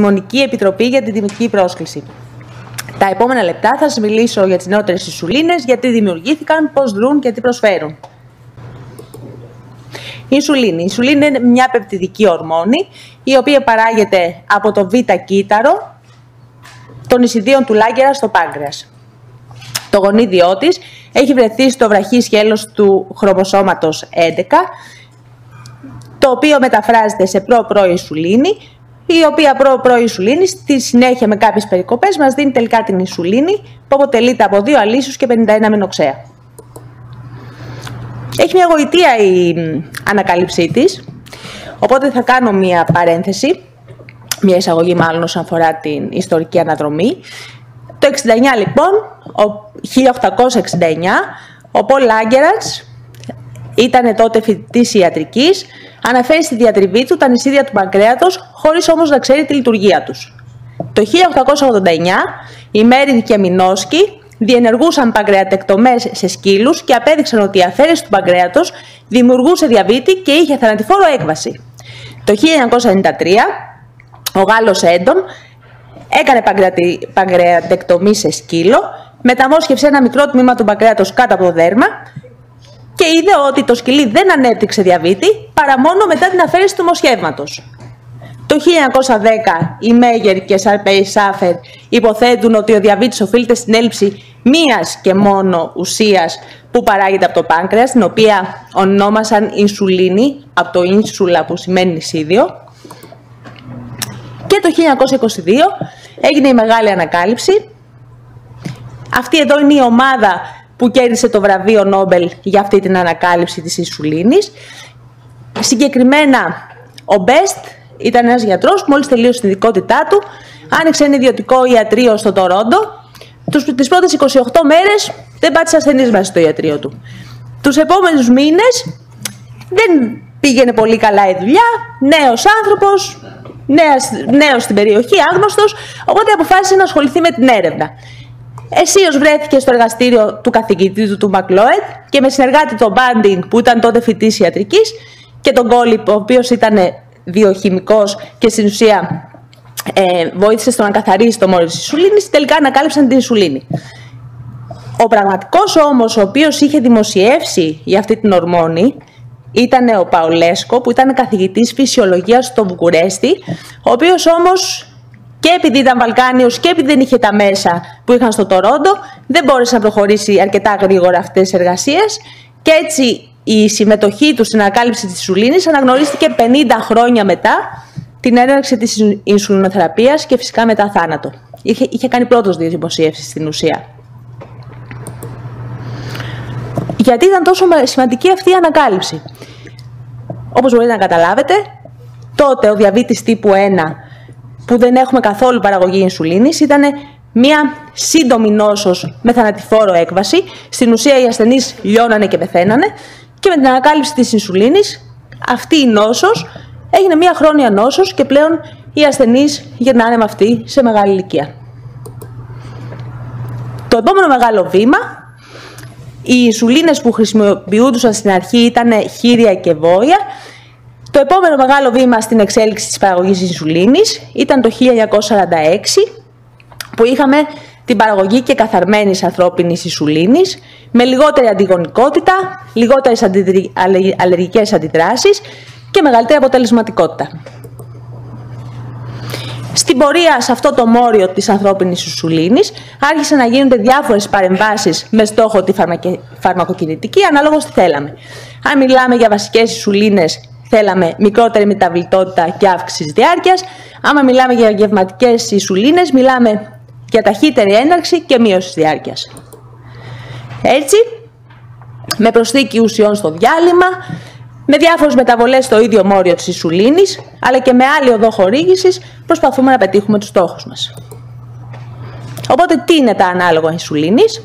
Επιστημονική Επιτροπή για την Τιμητική Πρόσκληση. Τα επόμενα λεπτά θα σας μιλήσω για τις νεότερες ισουλίνες, γιατί δημιουργήθηκαν, πώς δρούν και τι προσφέρουν. Η Ινσουλίνη. Η Ινσουλίνη είναι μια πεπτιδική ορμόνη, η οποία παράγεται από το β-κύτταρο των εισιδίων του Λάγκερας στο πάγκρεας. Το γονίδιό της έχει βρεθεί στο βραχή σχέλος του χρωμοσώματος 11, το οποίο μεταφράζεται σε προ-προ ινσουλίνη, η οποία προ-προ ινσουλίνη στη συνέχεια με κάποιες περικοπές μας δίνει τελικά την ινσουλίνη, που αποτελείται από δύο αλύσους και 51 αμινοξέα. Έχει μια γοητεία η ανακάλυψή της, οπότε θα κάνω μια παρένθεση, μια εισαγωγή μάλλον όσον αφορά την ιστορική αναδρομή. Το 69 λοιπόν, 1869, ο Πολ Άγκεραντς ήταν τότε φοιτητής ιατρικής, αναφέρει στη διατριβή του τα νησίδια του παγκρέατος, χωρίς όμως να ξέρει τη λειτουργία τους. Το 1889, η Μέρι και Μινόσκι διενεργούσαν παγκρεατεκτομές σε σκύλους και απέδειξαν ότι η αφαίρεση του παγκρέατος δημιουργούσε διαβήτη και είχε θανατηφόρο έκβαση. Το 1993, ο Γάλλος Έντον έκανε παγκρεατεκτομή σε σκύλο, μεταμόσχευσε ένα μικρό τμήμα του παγκρέατος κάτω από το δέρμα και είδε ότι το σκυλί δεν ανέπτυξε διαβήτη παρά μόνο μετά την αφαίρεση του μοσχεύματος. Το 1910 οι Μέγερ και Σαρπέι Σάφερ υποθέτουν ότι ο διαβήτης οφείλεται στην έλλειψη μίας και μόνο ουσίας που παράγεται από το πάγκρεας, την οποία ονόμασαν ινσουλίνη, από το ίνσουλα που σημαίνει νησίδιο. Και το 1922 έγινε η μεγάλη ανακάλυψη. Αυτή εδώ είναι η ομάδα που κέρδισε το βραβείο Νόμπελ για αυτή την ανακάλυψη της ινσουλίνης. Συγκεκριμένα, ο Μπέστ ήταν ένας γιατρός που μόλις τελείωσε την ειδικότητά του, άνοιξε ένα ιδιωτικό ιατρείο στο Τορόντο. Τους, τις πρώτες 28 μέρες δεν πάτησε ασθενής μέσα στο ιατρείο του. Τους επόμενους μήνες δεν πήγαινε πολύ καλά η δουλειά, νέος άνθρωπος, νέος, νέος στην περιοχή, άγνωστος, οπότε αποφάσισε να ασχοληθεί με την έρευνα. Εσίως βρέθηκες στο εργαστήριο του καθηγητή του, του Μακλόετ και με συνεργάτη τον Μπάντινγκ που ήταν τότε φοιτής ιατρικής και τον Κόλιπ ο οποίος ήταν βιοχημικός και στην ουσία ε, βοήθησε στο να καθαρίσει το μόριο της ισουλίνης, τελικά ανακάλυψαν την ισουλίνη. Ο πραγματικός όμως ο οποίος είχε δημοσιεύσει για αυτή την ορμόνη ήταν ο Παολέσκο που ήταν καθηγητής φυσιολογίας στο Βουκουρέστι, ο οποίος όμως και επειδή ήταν Βαλκάνιος και επειδή δεν είχε τα μέσα που είχαν στο Τορόντο, δεν μπόρεσε να προχωρήσει αρκετά γρήγορα αυτές τις εργασίες και έτσι η συμμετοχή του στην ανακάλυψη της ισουλίνης αναγνωρίστηκε 50 χρόνια μετά την έναρξη της ισουλινοθεραπείας και φυσικά μετά θάνατο. Είχε, είχε κάνει πρώτος δύο δημοσίευσεις στην ουσία. Γιατί ήταν τόσο σημαντική αυτή η ανακάλυψη; Όπως μπορείτε να καταλάβετε, τότε ο διαβήτης τύπου 1 που δεν έχουμε καθόλου παραγωγή ινσουλίνης ήταν μια σύντομη νόσος με θανατηφόρο έκβαση. Στην ουσία οι ασθενείς λιώνανε και πεθαίνανε και με την ανακάλυψη της ινσουλίνης αυτή η νόσος έγινε μια χρόνια νόσος και πλέον οι ασθενείς γυρνάνε με αυτή σε μεγάλη ηλικία. Το επόμενο μεγάλο βήμα, οι ινσουλίνες που χρησιμοποιούνταν στην αρχή ήταν χείρια και βόια. Το επόμενο μεγάλο βήμα στην εξέλιξη της παραγωγής ινσουλίνης ήταν το 1946 που είχαμε την παραγωγή και καθαρμένης ανθρώπινης ισουλίνης με λιγότερη αντιγονικότητα, λιγότερες αλλεργικές αντιδράσεις και μεγαλύτερη αποτελεσματικότητα. Στην πορεία σε αυτό το μόριο της ανθρώπινης ισουλίνης άρχισαν να γίνονται διάφορες παρεμβάσεις με στόχο τη φαρμακοκινητική ανάλογα τι θέλαμε. Αν μιλάμε για βασικές ισουλίνες θέλαμε μικρότερη μεταβλητότητα και αύξηση διάρκειας. Άμα μιλάμε για γευματικές ισουλίνες μιλάμε για ταχύτερη έναρξη και μείωση διάρκειας. Έτσι, με προσθήκη ουσιών στο διάλειμμα, με διάφορες μεταβολές στο ίδιο μόριο της ισουλίνης, αλλά και με άλλη οδό χορήγησης, προσπαθούμε να πετύχουμε τους στόχους μας. Οπότε, τι είναι τα ανάλογα ισουλίνης;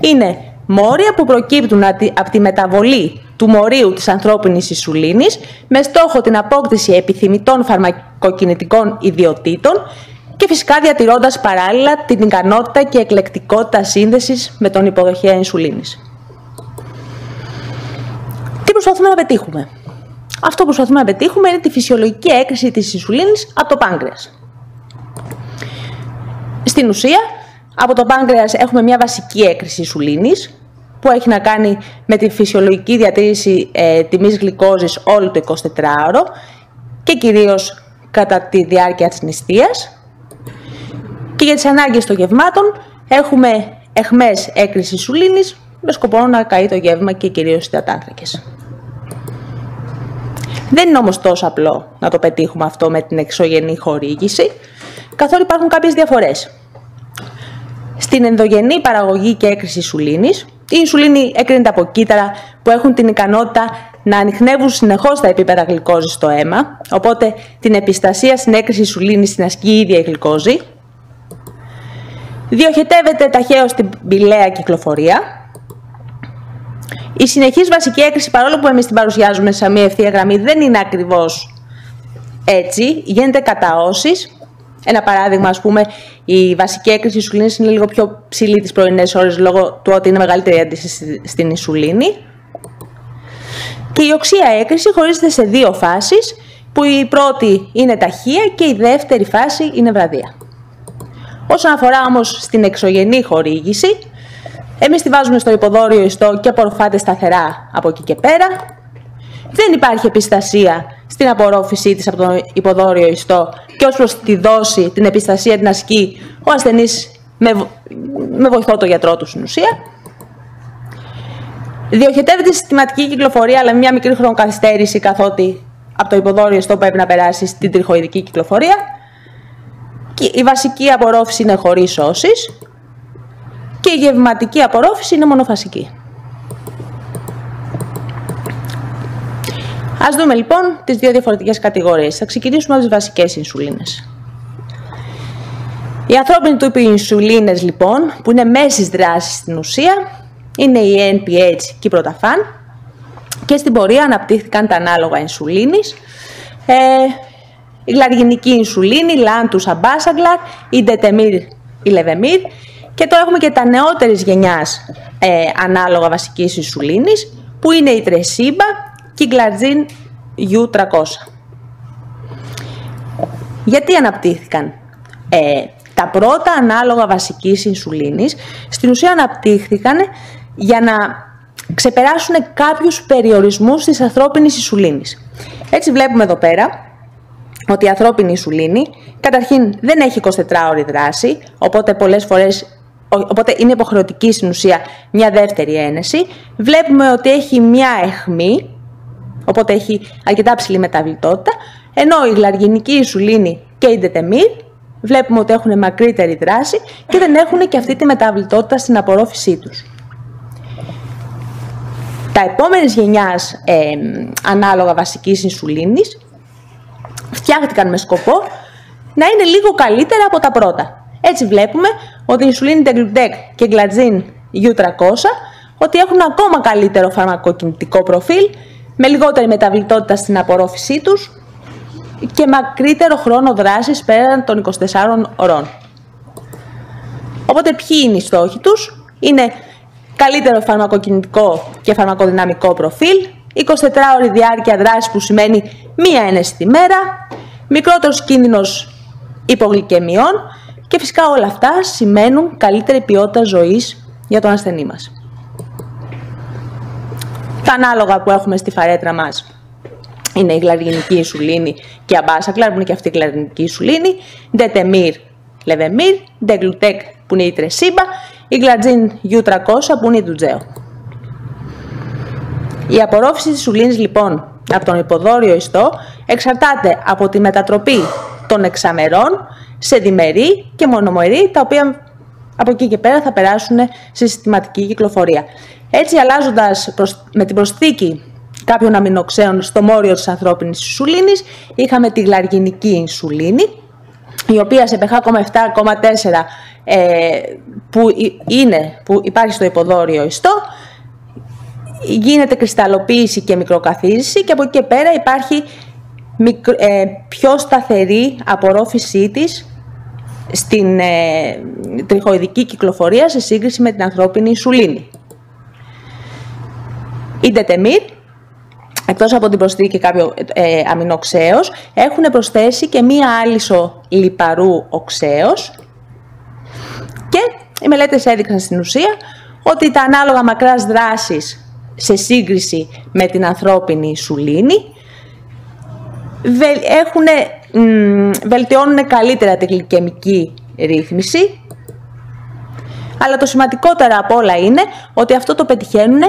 Είναι μόρια που προκύπτουν από τη μεταβολή του μορίου της ανθρώπινης ισουλίνης με στόχο την απόκτηση επιθυμητών φαρμακοκινητικών ιδιωτήτων και φυσικά διατηρώντας παράλληλα την ικανότητα και εκλεκτικότητα σύνδεσης με τον υποδοχέα ινσουλίνης. Τι προσπαθούμε να πετύχουμε; Αυτό που προσπαθούμε να πετύχουμε είναι τη φυσιολογική έκρηση της ινσουλίνης από το πάγκρεας. Στην ουσία, από το πάγκρεας έχουμε μια βασική έκρηση ισουλίνης, που έχει να κάνει με τη φυσιολογική διατήρηση ε, τιμής γλυκόζης όλο το 24ωρο και κυρίως κατά τη διάρκεια της νηστείας. Και για τις ανάγκες των γευμάτων έχουμε εχμές έκρηση σουλήνης με σκοπό να καεί το γεύμα και κυρίως οι υδατάνθρακες. Δεν είναι όμως τόσο απλό να το πετύχουμε αυτό με την εξωγενή χορήγηση, καθόλου υπάρχουν κάποιες διαφορές. Στην ενδογενή παραγωγή και έκρηση σουλήνης, η ινσουλίνη έκρινεται από κύτταρα που έχουν την ικανότητα να ανοιχνεύουν συνεχώς τα επίπεδα γλυκόζης στο αίμα, οπότε την επιστασία στην έκρηση ινσουλίνης την ασκεί η ίδια η γλυκόζη. Διοχετεύεται ταχαίως στην πηλαία κυκλοφορία. Η συνεχής βασική έκρηση, παρόλο που εμείς την παρουσιάζουμε σε μία ευθεία γραμμή, δεν είναι ακριβώς έτσι, γίνεται κατά όσεις, ένα παράδειγμα, ας πούμε, η βασική έκρηση ισουλίνης είναι λίγο πιο ψηλή τις πρωινές ώρες λόγω του ότι είναι μεγαλύτερη αντίσταση στην ισουλίνη. Και η οξία έκρηση χωρίζεται σε δύο φάσεις, που η πρώτη είναι ταχεία και η δεύτερη φάση είναι βραδία. Όσον αφορά όμως στην εξωγενή χορήγηση, εμείς τη βάζουμε στο υποδόριο ιστό και απορροφάται σταθερά από εκεί και πέρα. Δεν υπάρχει επιστασία στην απορρόφησή της από το υποδόριο ιστό και ως προς τη δόση, την επιστασία, την ασκή, ο ασθενής με, με βοηθό το γιατρό του στην ουσία. Διοχετεύεται η συστηματική κυκλοφορία, αλλά με μια μικρή χρονοκαθυστέρηση, καθότι από το υποδόριο ιστό πρέπει να περάσει στην τριχοειδική κυκλοφορία. Και η βασική απορρόφηση είναι χωρίς όσεις και η γευματική απορρόφηση είναι μονοφασική. Ας δούμε λοιπόν τις δύο διαφορετικές κατηγορίες. Θα ξεκινήσουμε από τις βασικές ινσουλίνες. Οι ανθρώπινοι τύποι ινσουλίνες λοιπόν, που είναι μέσης δράσης στην ουσία, είναι η NPH και η πρωταφάν και στην πορεία αναπτύχθηκαν τα ανάλογα ινσουλίνης, ε, η γλαργινική ινσουλίνη, Lantus aμπάσαγκλαρ, η Detemir, η Levemir και τώρα έχουμε και τα νεότερης γενιάς ε, ανάλογα βασικής ινσουλίνης, που είναι η Tresiba και η U300. Γιατί αναπτύχθηκαν; Ε, τα πρώτα ανάλογα βασικής ινσουλίνης στην ουσία αναπτύχθηκαν για να ξεπεράσουν κάποιους περιορισμούς της ανθρώπινης ινσουλίνης. Έτσι βλέπουμε εδώ πέρα ότι η ανθρώπινη ινσουλίνη καταρχήν δεν έχει 24 ώρη δράση, οπότε πολλές φορές οπότε είναι υποχρεωτική στην ουσία μια δεύτερη ένεση. Βλέπουμε ότι έχει μια εχμή Οπότε έχει αρκετά ψηλή μεταβλητότητα. Ενώ η γλαργινική ισουλίνη και η ντετεμίρ βλέπουμε ότι έχουν μακρύτερη δράση και δεν έχουν και αυτή τη μεταβλητότητα στην απορρόφησή τους. Τα επόμενες γενιάς ε, ανάλογα βασικής ινσουλίνης φτιάχτηκαν με σκοπό να είναι λίγο καλύτερα από τα πρώτα. Έτσι βλέπουμε ότι η ισουλίνη Deglutec και η Gladzin U300 ότι έχουν ακόμα καλύτερο φαρμακοκινητικό προφίλ με λιγότερη μεταβλητότητα στην απορρόφησή τους και μακρύτερο χρόνο δράσης πέραν των 24 ωρών. Οπότε ποιοι είναι οι στόχοι τους, είναι καλύτερο φαρμακοκινητικό και φαρμακοδυναμικό προφίλ, 24 ώρη διάρκεια δράσης που σημαίνει μία ένεση τη μέρα, μικρότερος κίνδυνος υπογλυκαιμιών και φυσικά όλα αυτά σημαίνουν καλύτερη ποιότητα ζωής για τον ασθενή μας τα ανάλογα που έχουμε στη φαρέτρα μας είναι η γλαργινική ινσουλίνη και η Abasaglar που είναι και αυτή η γλαργινική ινσουλίνη, detemir, Levemir, degludec που είναι η Tresiba, η glargine U300 που είναι η Toujeo. Η απορρόφηση της ινσουλίνης λοιπόν από τον υποδόριο ιστό εξαρτάται από τη μετατροπή των εξαμερών σε διμερή και μονομερή, τα οποία από εκεί και πέρα θα περάσουν σε συστηματική κυκλοφορία. Έτσι, αλλάζοντας με την προσθήκη κάποιων αμινοξέων στο μόριο της ανθρώπινης ισουλίνης, είχαμε τη γλαργινική ισουλίνη, η οποία σε pH 7,4 ε, που, είναι, που υπάρχει στο υποδόριο ιστό, γίνεται κρυσταλλοποίηση και μικροκαθίζηση και από εκεί και πέρα υπάρχει ε, πιο σταθερή απορρόφησή της στην ε, τριχοειδική κυκλοφορία σε σύγκριση με την ανθρώπινη ισουλίνη. Η ντετεμίρ, εκτός από την προσθήκη κάποιο ε, αμινοξέος, έχουν προσθέσει και μία άλυσο λιπαρού οξέως, οι μελέτες έδειξαν στην ουσία ότι τα ανάλογα μακράς δράσης σε σύγκριση με την ανθρώπινη σουλήνη έχουν, βελτιώνουν καλύτερα τη γλυκαιμική ρύθμιση αλλά το σημαντικότερο από όλα είναι ότι αυτό το πετυχαίνουν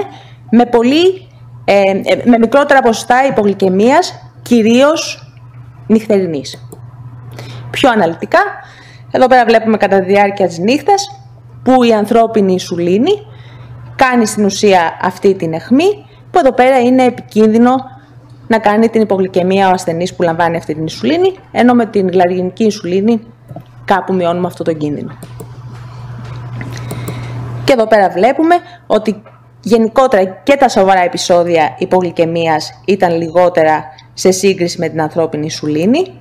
με, πολύ, ε, ε, με μικρότερα ποσοστά υπογλυκαιμίας, κυρίως νυχτερινής. Πιο αναλυτικά, εδώ πέρα βλέπουμε κατά τη διάρκεια της νύχτας που η ανθρώπινη ισουλίνη κάνει στην ουσία αυτή την αιχμή που εδώ πέρα είναι επικίνδυνο να κάνει την υπογλυκαιμία ο ασθενής που λαμβάνει αυτή την ισουλίνη ενώ με την γλαργινική ισουλίνη κάπου μειώνουμε αυτό το κίνδυνο. Και εδώ πέρα βλέπουμε ότι γενικότερα και τα σοβαρά επεισόδια υπογλυκαιμίας ήταν λιγότερα σε σύγκριση με την ανθρώπινη ισουλίνη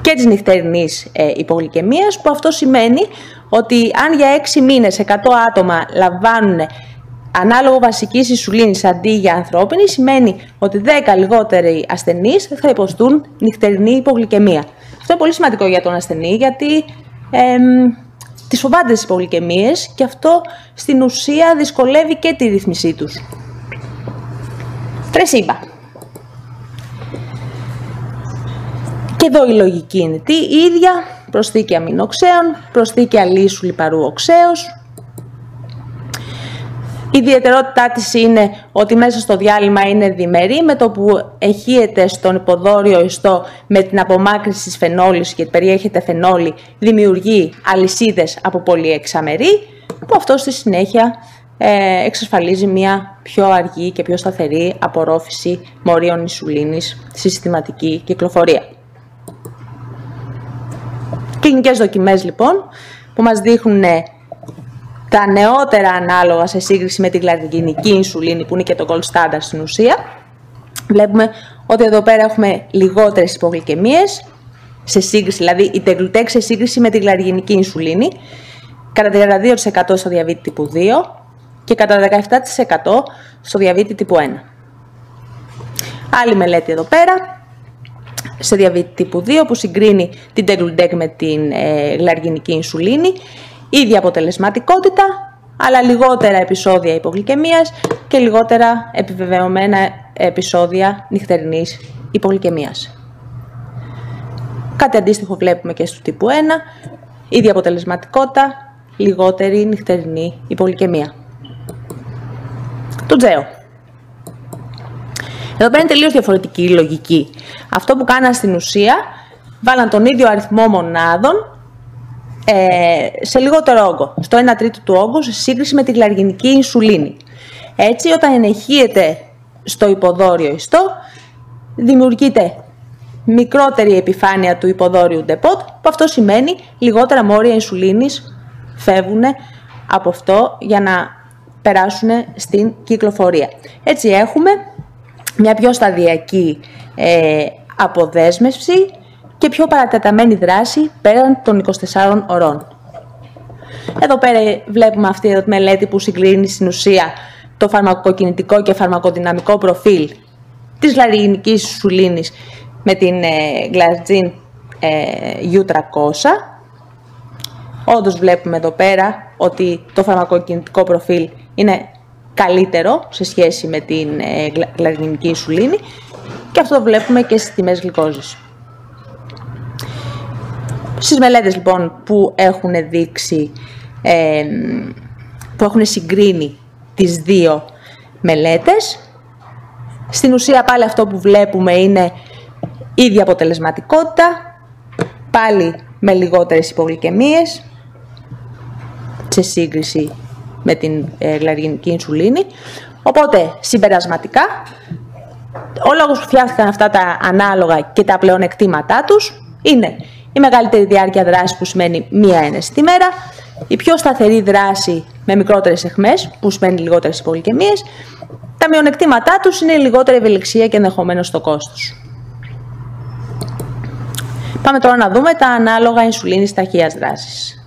και της νυχτερινής ε, υπογλυκαιμίας, που αυτό σημαίνει ότι αν για 6 μήνες 100 άτομα λαμβάνουν ανάλογο βασικής ισουλίνης αντί για ανθρώπινη, σημαίνει ότι 10 λιγότεροι ασθενείς θα υποστούν νυχτερινή υπογλυκαιμία. Αυτό είναι πολύ σημαντικό για τον ασθενή, γιατί ε, τις φοβάται τις υπογλυκαιμίες και αυτό στην ουσία δυσκολεύει και τη ρύθμισή τους. Τρεσίμπα. Και εδώ η λογική είναι τι, η ίδια, προσθήκη αμινοξέων, προσθήκη αλήσου λιπαρού οξέως. Η ιδιαιτερότητά της είναι ότι μέσα στο διάλειμμα είναι διμερή, με το που εχείεται στον υποδόριο ιστό με την απομάκρυση της φενόλης και περιέχεται φενόλη, δημιουργεί αλυσίδες από πολυεξαμερή, που αυτό στη συνέχεια ε, εξασφαλίζει μια πιο αργή και πιο σταθερή απορρόφηση μορίων ισουλίνης στη συστηματική κυκλοφορία. Κλινικές δοκιμές λοιπόν που μας δείχνουν ε, τα νεότερα ανάλογα σε σύγκριση με την γλαρδικινική ινσουλίνη που είναι και το gold standard στην ουσία. Βλέπουμε ότι εδώ πέρα έχουμε λιγότερες υπογλυκαιμίες σε σύγκριση, δηλαδή η τεγλουτέκ σε σύγκριση με την γλαρδικινική ινσουλίνη κατά 32% στο διαβήτη τύπου 2 και κατά 17% στο διαβήτη τύπου 1. Άλλη μελέτη εδώ πέρα, σε διαβήτη τύπου 2 που συγκρίνει την Tegludec με την ε, γλαργινική ινσουλίνη. Ίδια αποτελεσματικότητα, αλλά λιγότερα επεισόδια υπογλυκαιμίας και λιγότερα επιβεβαιωμένα επεισόδια νυχτερινής υπογλυκαιμίας. Κάτι αντίστοιχο βλέπουμε και στο τύπου 1, ίδια αποτελεσματικότητα, λιγότερη νυχτερινή υπογλυκαιμία. Το τζέο. Εδώ πέρα είναι τελείως διαφορετική η λογική. Αυτό που κάναν στην ουσία, βάλαν τον ίδιο αριθμό μονάδων ε, σε λιγότερο όγκο, στο 1 τρίτο του όγκου, σε σύγκριση με τη γλαργινική ινσουλίνη. Έτσι, όταν ενεχείεται στο υποδόριο ιστό, δημιουργείται μικρότερη επιφάνεια του υποδόριου ντεπότ, που αυτό σημαίνει λιγότερα μόρια ινσουλίνης φεύγουν από αυτό για να περάσουν στην κυκλοφορία. Έτσι έχουμε μια πιο σταδιακή ε, αποδέσμευση και πιο παρατεταμένη δράση πέραν των 24 ωρών. Εδώ πέρα βλέπουμε αυτή τη μελέτη που συγκλίνει στην ουσία το φαρμακοκινητικό και φαρμακοδυναμικό προφίλ της λαριγνικής σουλίνης με την ε, Glargine ε, U300. Όντως βλέπουμε εδώ πέρα ότι το φαρμακοκινητικό προφίλ είναι καλύτερο σε σχέση με την ε, γλαρινική ισουλίνη και αυτό το βλέπουμε και στις τιμές γλυκόζης. Στις μελέτες λοιπόν που έχουν δείξει, ε, που έχουν συγκρίνει τις δύο μελέτες, στην ουσία πάλι αυτό που βλέπουμε είναι ίδια αποτελεσματικότητα, πάλι με λιγότερες υπογλυκαιμίες, σε σύγκριση με την ε, γλαργινική ινσουλίνη. Οπότε, συμπερασματικά, ο λόγος που φτιάχτηκαν αυτά τα ανάλογα και τα πλεονεκτήματά τους είναι η μεγαλύτερη διάρκεια δράσης που σημαίνει μία ένεση τη μέρα, η πιο σταθερή δράση με μικρότερες εχμές που σημαίνει λιγότερες υπολικεμίες, τα μειονεκτήματά τους είναι η λιγότερη ευελιξία και ενδεχομένως το κόστος. Πάμε τώρα να δούμε τα ανάλογα ινσουλίνης ταχείας δράσης.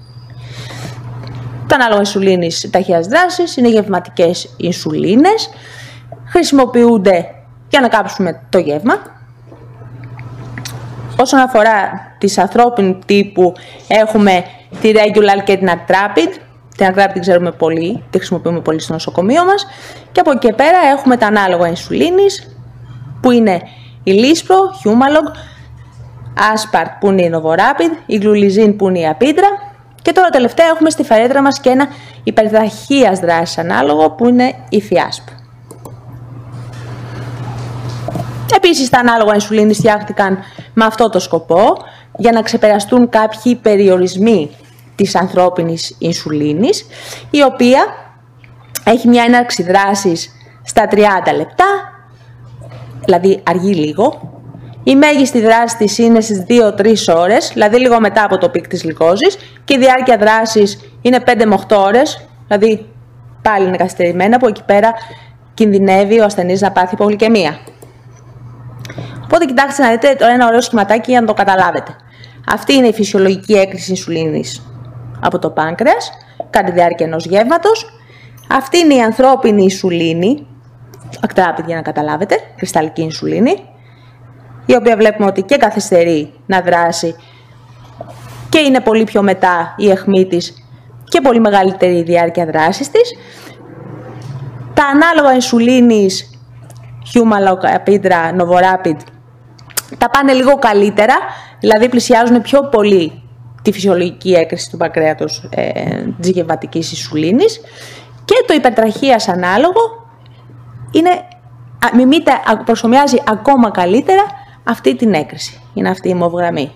Τα ανάλογα ινσουλίνης ταχείας δράσης είναι γευματικές ινσουλίνες. Χρησιμοποιούνται για να κάψουμε το γεύμα. Όσον αφορά τις ανθρώπινου τύπου, έχουμε τη regular και την actrapid. Την actrapid την ξέρουμε πολύ, τη χρησιμοποιούμε πολύ στο νοσοκομείο μας. Και από εκεί πέρα έχουμε τα ανάλογα ινσουλίνης, που είναι η Lispro, Humalog, Aspart που είναι η Novorapid, η Glulizin που είναι η Apidra και τώρα τελευταία έχουμε στη φαρέτρα μας και ένα υπερταχείας δράσης ανάλογο που είναι η Fiasp. Επίσης τα ανάλογα ινσουλίνης φτιάχτηκαν με αυτό το σκοπό για να ξεπεραστούν κάποιοι περιορισμοί της ανθρώπινης ινσουλίνης η οποία έχει μια έναρξη δράσης στα 30 λεπτά δηλαδή αργεί λίγο η μέγιστη δράση της είναι στις 2-3 ώρες, δηλαδή λίγο μετά από το peak της γλυκόζης και η διάρκεια δράσης είναι 5 με 8 ώρες, δηλαδή πάλι είναι καθυστερημένα που εκεί πέρα κινδυνεύει ο ασθενής να πάθει υπογλυκαιμία. Οπότε κοιτάξτε να δείτε τώρα ένα ωραίο σχηματάκι για να το καταλάβετε. Αυτή είναι η φυσιολογική έκρηση ινσουλίνης από το πάγκρεας, κατά τη διάρκεια ενός γεύματος. Αυτή είναι η ανθρώπινη ινσουλίνη, ακτράπη για να καταλάβετε, κρυσταλλική ινσουλίνη η οποία βλέπουμε ότι και καθυστερεί να δράσει και είναι πολύ πιο μετά η αιχμή της και πολύ μεγαλύτερη η διάρκεια δράσης της. Τα ανάλογα ινσουλίνης, Humalog, Apidra, Novorapid, τα πάνε λίγο καλύτερα, δηλαδή πλησιάζουν πιο πολύ τη φυσιολογική έκρηση του πακρέατος ε, της γευματικής ινσουλίνης και το υπερτραχίας ανάλογο είναι, μιμείται, προσωμιάζει ακόμα καλύτερα αυτή την έκρηση. Είναι αυτή η ημοβγραμμή.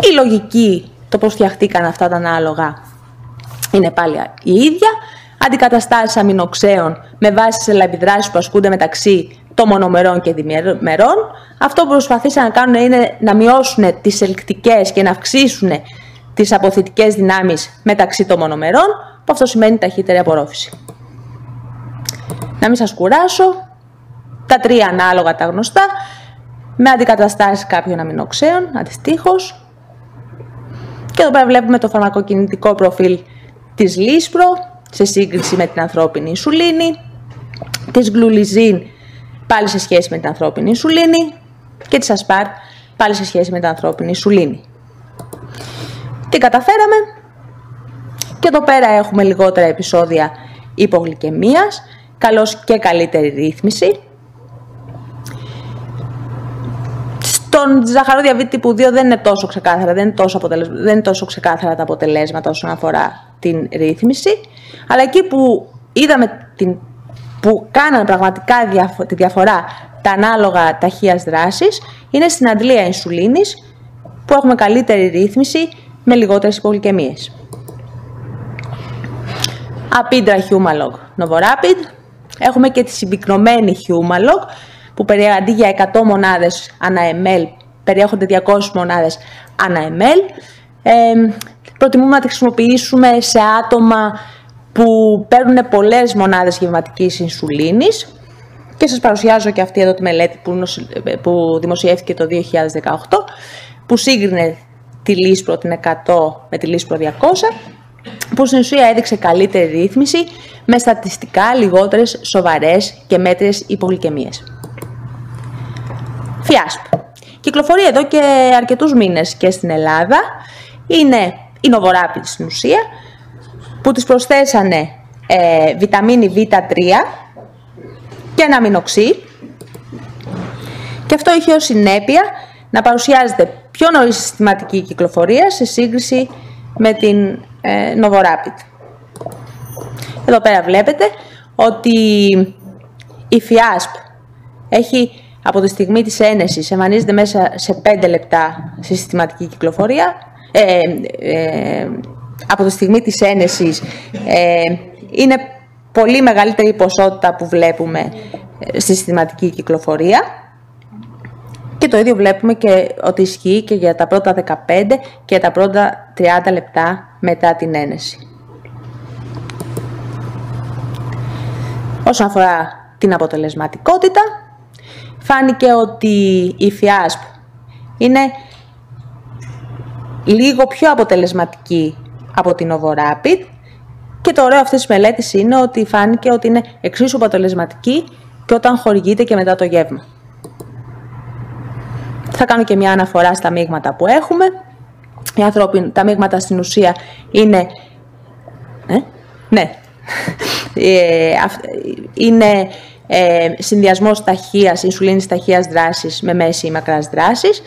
Η λογική, το πώς φτιαχτήκαν αυτά τα ανάλογα, είναι πάλι η ίδια. Αντικαταστάσεις αμινοξέων με βάση τις ελαπιδράσεις που ασκούνται μεταξύ των μονομερών και διμερών. Αυτό που προσπαθήσαν να κάνουν είναι να μειώσουν τις ελκτικές και να αυξήσουν τις αποθητικές δυνάμεις μεταξύ των μονομερών, που αυτό σημαίνει ταχύτερη απορρόφηση. Να μην σας κουράσω, τα τρία ανάλογα τα γνωστά, με αντικαταστάσεις κάποιων αμινοξέων, αντιστοίχως. Και εδώ πέρα βλέπουμε το φαρμακοκινητικό προφίλ της Λίσπρο, σε σύγκριση με την ανθρώπινη ινσουλίνη, της Γκλουλιζίν πάλι σε σχέση με την ανθρώπινη ινσουλίνη και της Ασπάρ πάλι σε σχέση με την ανθρώπινη ινσουλίνη. Τι καταφέραμε; Και εδώ πέρα έχουμε λιγότερα επεισόδια υπογλυκαιμίας, καλώς και καλύτερη ρύθμιση, Στον ζαχαροδιαβήτη τύπου 2 δεν είναι τόσο ξεκάθαρα, δεν είναι τόσο, δεν είναι τόσο ξεκάθαρα τα αποτελέσματα όσον αφορά την ρύθμιση. Αλλά εκεί που είδαμε την... που κάνανε πραγματικά τη διαφορά τα ανάλογα ταχείας δράσης είναι στην αντλία ινσουλίνης που έχουμε καλύτερη ρύθμιση με λιγότερες υπογλυκαιμίες. Apidra Humalog Novorapid. Έχουμε και τη συμπυκνωμένη Humalog που αντί για 100 μονάδες ανά ml περιέχονται 200 μονάδες ανά ml. Ε, προτιμούμε να τη χρησιμοποιήσουμε σε άτομα που παίρνουν πολλές μονάδες γευματικής ινσουλίνης και σας παρουσιάζω και αυτή εδώ τη μελέτη που, που δημοσιεύτηκε το 2018 που σύγκρινε τη Λίσπρο την 100 με τη Λίσπρο 200 που στην ουσία έδειξε καλύτερη ρύθμιση με στατιστικά λιγότερες σοβαρές και μέτριες υπογλυκαιμίες. Φιάσπ. Κυκλοφορεί εδώ και αρκετούς μήνες και στην Ελλάδα. Είναι η νοβοράπη στην ουσία, που της προσθέσανε ε, βιταμίνη Β3 και ένα μινοξί. Και αυτό είχε ως συνέπεια να παρουσιάζεται πιο νωρίς συστηματική κυκλοφορία σε σύγκριση με την ε, Εδώ πέρα βλέπετε ότι η ΦΙΑΣΠ έχει από τη στιγμή της ένεσης εμφανίζεται μέσα σε 5 λεπτά σε συστηματική κυκλοφορία. Ε, ε, από τη στιγμή της ένεσης ε, είναι πολύ μεγαλύτερη η ποσότητα που βλέπουμε ε, στη συστηματική κυκλοφορία. Και το ίδιο βλέπουμε και ότι ισχύει και για τα πρώτα 15 και τα πρώτα 30 λεπτά μετά την ένεση. Όσον αφορά την αποτελεσματικότητα, φάνηκε ότι η ΦΙΑΣΠ είναι λίγο πιο αποτελεσματική από την Novorapid και το ωραίο αυτής της μελέτης είναι ότι φάνηκε ότι είναι εξίσου αποτελεσματική και όταν χορηγείται και μετά το γεύμα. Θα κάνω και μια αναφορά στα μείγματα που έχουμε. οι ανθρώπινοι, τα μείγματα στην ουσία είναι... Ε; Ναι. Ε, είναι ε, συνδυασμός ταχείας, ινσουλίνης ταχείας δράσης με μέση ή μακράς δράσης.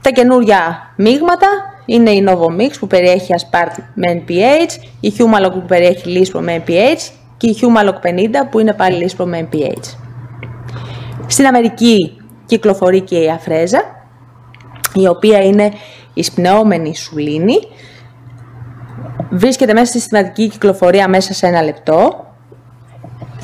Τα καινούργια μείγματα είναι η Novomix που περιέχει ασπάρτ με NPH, η Humalog που περιέχει λίσπρο με NPH και η Humalog 50 που είναι πάλι λίσπρο με NPH. Στην Αμερική κυκλοφορεί και η Αφρέζα, η οποία είναι η σπνεόμενη σουλήνη. Βρίσκεται μέσα στη συστηματική κυκλοφορία μέσα σε ένα λεπτό.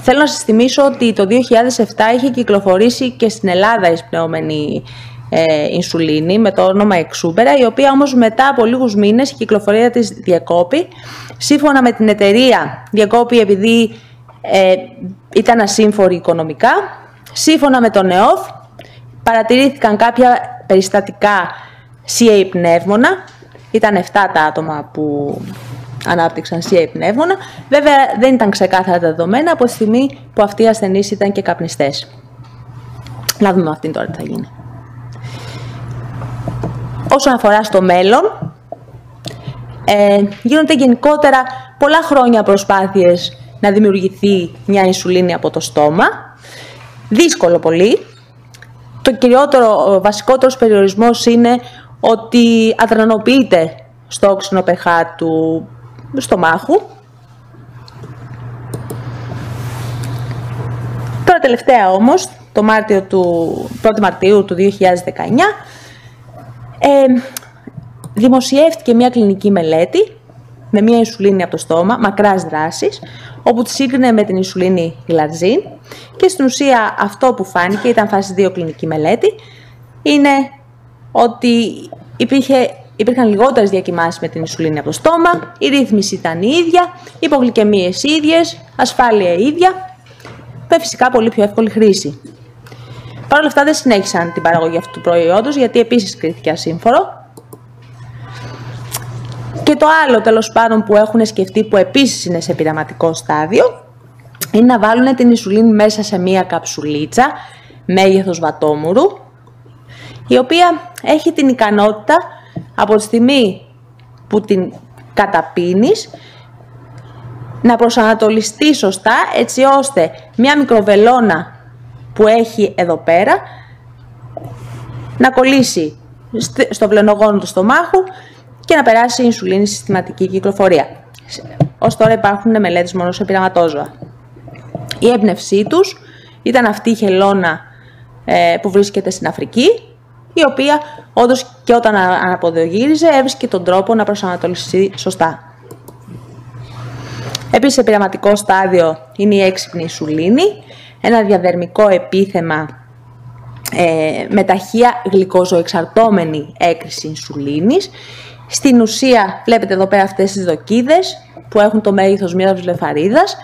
Θέλω να σας θυμίσω ότι το 2007 είχε κυκλοφορήσει και στην Ελλάδα η σπνεόμενη ε, ινσουλίνη με το όνομα Εξούμπερα, η οποία όμως μετά από λίγους μήνες η κυκλοφορία της διακόπη. Σύμφωνα με την εταιρεία διακόπη επειδή ε, ήταν ασύμφορη οικονομικά. Σύμφωνα με τον ΕΟΦ παρατηρήθηκαν κάποια περιστατικά CA πνεύμονα. Ήταν 7 τα άτομα που ανάπτυξαν CA πνεύμονα. Βέβαια δεν ήταν ξεκάθαρα τα δεδομένα από τη στιγμή που αυτοί οι ασθενείς ήταν και καπνιστές. Να δούμε αυτήν τώρα τι θα γίνει. Όσον αφορά στο μέλλον, ε, γίνονται γενικότερα πολλά χρόνια προσπάθειες να δημιουργηθεί μια ινσουλίνη από το στόμα. Δύσκολο πολύ. Το κυριότερο, ο βασικότερος περιορισμός είναι ότι αδρανοποιείται στο όξινο pH του στομάχου. Τώρα τελευταία όμως, το Μάρτιο του, 1η Μαρτίου του 2019, ε, δημοσιεύτηκε μια κλινική μελέτη με μια ινσουλίνη από το στόμα, μακράς δράσης, όπου τη σύγκρινε με την ινσουλίνη γλαρζίν και στην ουσία αυτό που φάνηκε, ήταν φάση 2 κλινική μελέτη, είναι ότι υπήρχε, υπήρχαν λιγότερες διακοιμάσεις με την ινσουλίνη από το στόμα, η ρύθμιση ήταν η ίδια, υπογλυκαιμίες ίδιες, ασφάλεια ίδια, με φυσικά πολύ πιο εύκολη χρήση. Παρ' όλα αυτά δεν συνέχισαν την παραγωγή αυτού του προϊόντος γιατί επίσης κρίθηκε ασύμφορο. Και το άλλο τέλος πάντων που έχουν σκεφτεί που επίσης είναι σε πειραματικό στάδιο είναι να βάλουν την ισουλίνη μέσα σε μία καψουλίτσα μέγεθος βατόμουρου η οποία έχει την ικανότητα από τη στιγμή που την καταπίνεις να προσανατολιστείς σωστά έτσι ώστε μια μικροβελώνα που έχει εδώ πέρα να κολλήσει στο βλενογόνο του στομάχου και να περάσει η ινσουλίνη στη συστηματική κυκλοφορία. Ω τώρα υπάρχουν μελέτες μόνο σε πειραματόζωα. Η έμπνευσή τους ήταν αυτή η χελώνα ε, που βρίσκεται στην Αφρική, η οποία όντως και όταν αναποδογύριζε έβρισκε τον τρόπο να προσανατολιστεί σωστά. Επίσης σε πειραματικό στάδιο είναι η έξυπνη ισουλίνη, ένα διαδερμικό επίθεμα ε, με ταχεία γλυκόζωεξαρτώμενη έκρηση ινσουλίνης. Στην ουσία βλέπετε εδώ πέρα αυτές τις δοκίδες που έχουν το μέγεθος μιας βλεφαρίδας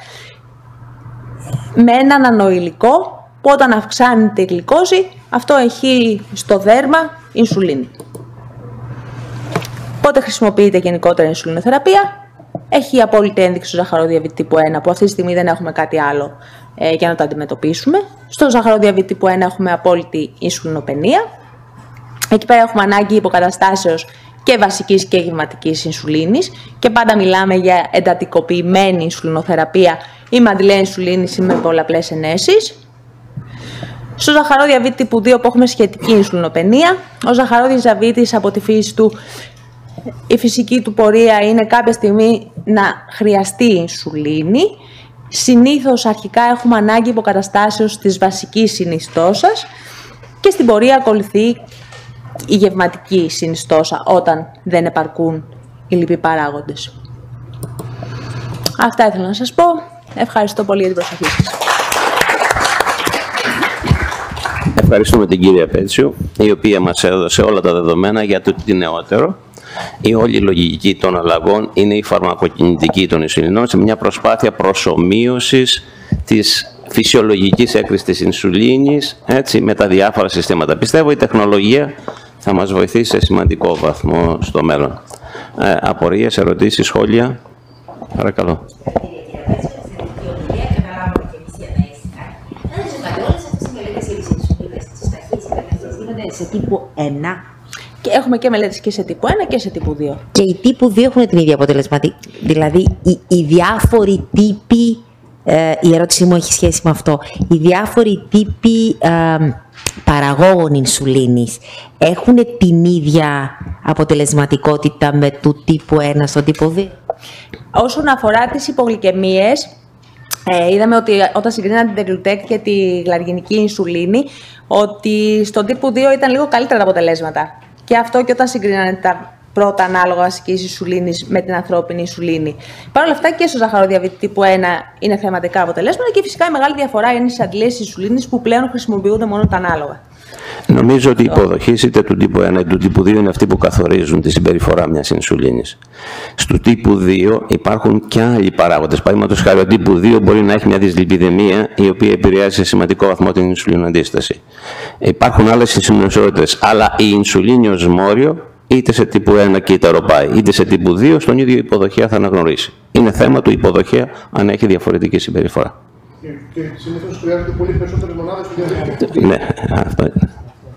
με ένα νανοηλικό που όταν αυξάνεται η γλυκόζη αυτό έχει στο δέρμα ινσουλίνη. Πότε χρησιμοποιείται γενικότερα η ινσουλινοθεραπεία; Έχει απόλυτη ένδειξη στο ζαχαροδιαβήτη τύπου 1 που αυτή τη στιγμή δεν έχουμε κάτι άλλο ε, για να το αντιμετωπίσουμε. Στο ζαχαροδιαβήτη τύπου 1 έχουμε απόλυτη ινσουλινοπενία. Εκεί πέρα έχουμε ανάγκη υποκαταστάσεως και βασικής και γευματικής ινσουλίνης και πάντα μιλάμε για εντατικοποιημένη ινσουλινοθεραπεία ή μαντιλέ ινσουλίνης με πολλαπλές ενέσεις. Στο ζαχαρόδιαβήτη τύπου 2 που έχουμε σχετική ινσουλινοπενία, ο ζαχαρόδιος διαβήτης από τη φύση του η φυσική του πορεία είναι κάποια στιγμή να χρειαστεί ινσουλίνη. Συνήθως αρχικά έχουμε ανάγκη υποκαταστάσεως της βασικής συνιστώσας και στην πορεία ακολουθεί η γευματική συνιστόσα όταν δεν επαρκούν οι λυπή παράγοντες. Αυτά ήθελα να σας πω. Ευχαριστώ πολύ για την προσοχή σας. Ευχαριστούμε την κυρία Πέτσιου, η οποία μας έδωσε όλα τα δεδομένα για το τι νεότερο. Η όλη λογική των αλλαγών είναι η φαρμακοκινητική των ινσουλινών σε μια προσπάθεια προσωμείωσης της φυσιολογικής έκρησης της ινσουλίνης έτσι, με τα διάφορα συστήματα. Πιστεύω η τεχνολογία θα μας βοηθήσει σε σημαντικό βαθμό στο μέλλον. Ε, απορίες, ερωτήσεις, σχόλια; Παρακαλώ. Σε τύπου 1 Και έχουμε και μελέτες και σε τύπου 1 και σε τύπου 2. Και οι τύπου 2 έχουν την ίδια αποτελεσματική. Δηλαδή, οι, οι διάφοροι τύποι. Ε, η ερώτησή μου έχει σχέση με αυτό. Οι διάφοροι τύποι ε, παραγόγων ινσουλίνης έχουν την ίδια αποτελεσματικότητα με του τύπου 1 στον τύπο 2. Όσον αφορά τις υπογλυκαιμίες, ε, είδαμε ότι όταν συγκρίναν την Τελουτέκ και τη γλαργινική ινσουλίνη, ότι στον τύπου 2 ήταν λίγο καλύτερα τα αποτελέσματα. Και αυτό και όταν συγκρίνανε τα πρώτα ανάλογα βασική ισουλίνη με την ανθρώπινη ισουλίνη. Παρ' όλα αυτά και στο ζαχαροδιαβήτη τύπου 1 είναι θεματικά αποτελέσματα και φυσικά η μεγάλη διαφορά είναι στις αντλίες ισουλίνη που πλέον χρησιμοποιούνται μόνο τα ανάλογα. Νομίζω ότι οι υποδοχή είτε του τύπου 1 είτε του τύπου 2 είναι αυτοί που καθορίζουν τη συμπεριφορά μιας ινσουλίνης. Στου τύπου 2 υπάρχουν και άλλοι παράγοντες. Παραδείγματος χάρη, ο τύπου 2 μπορεί να έχει μια δυσλιπιδεμία η οποία επηρεάζει σε σημαντικό βαθμό την αντίσταση. Υπάρχουν άλλες συνσημειωσότητε, αλλά η ινσουλίνη ως μόριο είτε σε τύπου 1 και ροπάει, είτε σε τύπου 2, στον ίδιο υποδοχέα θα αναγνωρίσει. Είναι θέμα του υποδοχέα αν έχει διαφορετική συμπεριφορά. Και, και συνήθως χρειάζονται πολύ περισσότερες μονάδες στο διαδίκτυο. Ναι, αυτό είναι.